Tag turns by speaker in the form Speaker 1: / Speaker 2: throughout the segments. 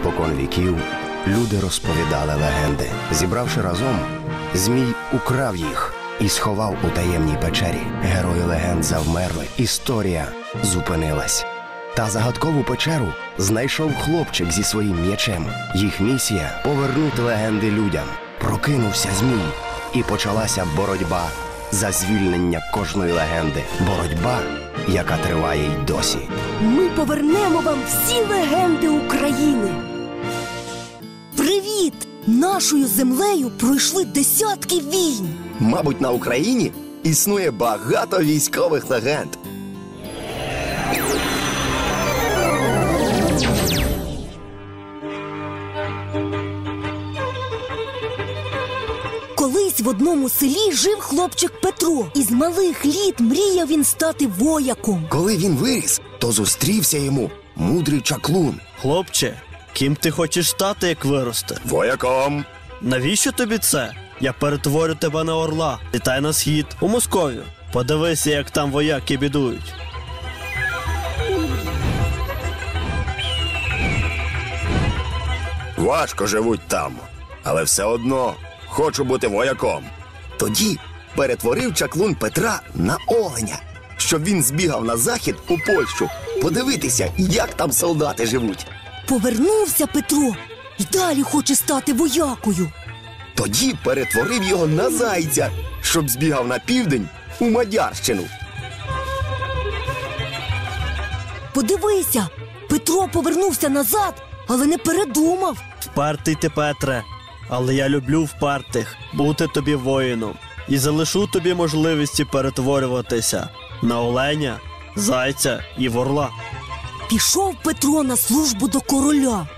Speaker 1: спокон віків люди розповідали легенди. Зібравши разом, Змій украв їх і сховав у таємній печері. Герої легенд завмерли. Історія зупинилась. Та загадкову печеру знайшов хлопчик зі своїм м'ячем. Їх місія повернути легенди людям. Прокинувся Змій, і почалася боротьба за звільнення кожної легенди. Боротьба, яка триває й досі.
Speaker 2: Ми повернемо вам всі легенди України. Привіт! Нашою землею пройшли десятки війн.
Speaker 1: Мабуть, на Україні існує багато військових легенд.
Speaker 2: Колись в одному селі жив хлопчик Петро. Із малих літ мріяв він стати вояком.
Speaker 1: Коли він виріс, то зустрівся йому мудрий чаклун.
Speaker 3: Хлопче, ким ти хочеш стати, як виросте?
Speaker 1: Вояком.
Speaker 3: Навіщо тобі це? Я перетворю тебе на орла. Літай на схід у Московію. Подивися, як там вояки бідують.
Speaker 1: Важко живуть там, але все одно хочу бути вояком. Тоді перетворив чаклун Петра на оленя, щоб він збігав на захід у Польщу, подивитися, як там солдати живуть.
Speaker 2: Повернувся Петро і далі хоче стати воякою.
Speaker 1: Тоді перетворив його на зайця, щоб збігав на південь у Мадярщину.
Speaker 2: Подивися, Петро повернувся назад, але не передумав.
Speaker 3: Впертий ти, Петре. Але я люблю впертих бути тобі воїном і залишу тобі можливості перетворюватися на оленя, зайця і ворла.
Speaker 2: Пішов Петро на службу до короля.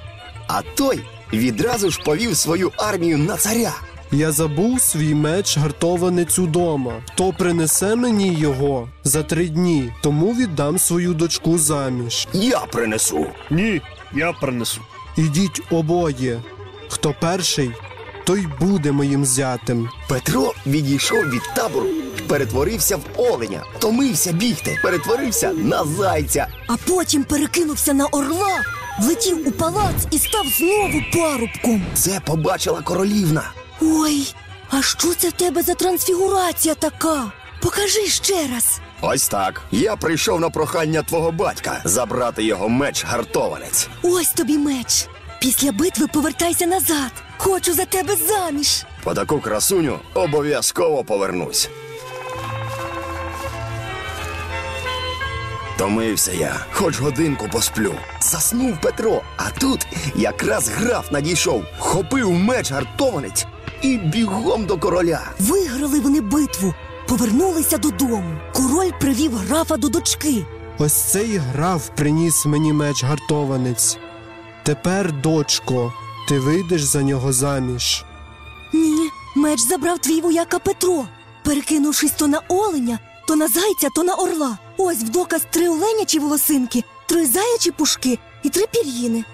Speaker 1: А той відразу ж повів свою армію на царя.
Speaker 4: Я забув свій меч гартованець удома. Хто принесе мені його за три дні, тому віддам свою дочку заміж.
Speaker 1: Я принесу.
Speaker 3: Ні, я принесу.
Speaker 4: Ідіть обоє. Хто перший, той буде моїм зятем.
Speaker 1: Петро відійшов від табору перетворився в оленя, втомився бігти, перетворився на зайця.
Speaker 2: А потім перекинувся на орла, влетів у палац і став знову парубком.
Speaker 1: Це побачила королівна.
Speaker 2: Ой, а що це в тебе за трансфігурація така? Покажи ще раз.
Speaker 1: Ось так. Я прийшов на прохання твого батька забрати його меч гартованець.
Speaker 2: Ось тобі меч. Після битви повертайся назад. Хочу за тебе заміж.
Speaker 1: По таку красуню обов'язково повернусь. Томився я, хоч годинку посплю. Заснув Петро, а тут якраз граф надійшов, хопив меч гартованець і бігом до короля.
Speaker 2: Виграли вони битву, повернулися додому. Король привів графа до дочки.
Speaker 4: Ось цей граф приніс мені меч гартованець. Тепер, дочко, ти вийдеш за нього заміж.
Speaker 2: Ні, меч забрав твій вояка Петро, перекинувшись то на оленя, то на зайця, то на орла. Ось в доказ три оленячі волосинки, три заячі пушки і три пір'їни.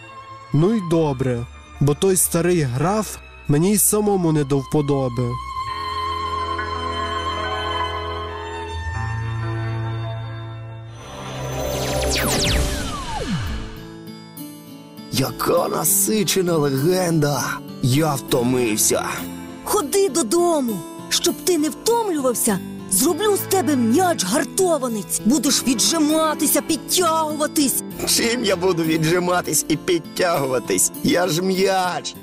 Speaker 4: Ну й добре, бо той старий граф мені й самому не до вподоби.
Speaker 1: Яка насичена легенда! Я втомився.
Speaker 2: Ходи додому, щоб ти не втомлювався. Зроблю з тебе м'яч гартованець. Будеш віджиматися, підтягуватись.
Speaker 1: Чим я буду віджиматись і підтягуватись? Я ж м'яч.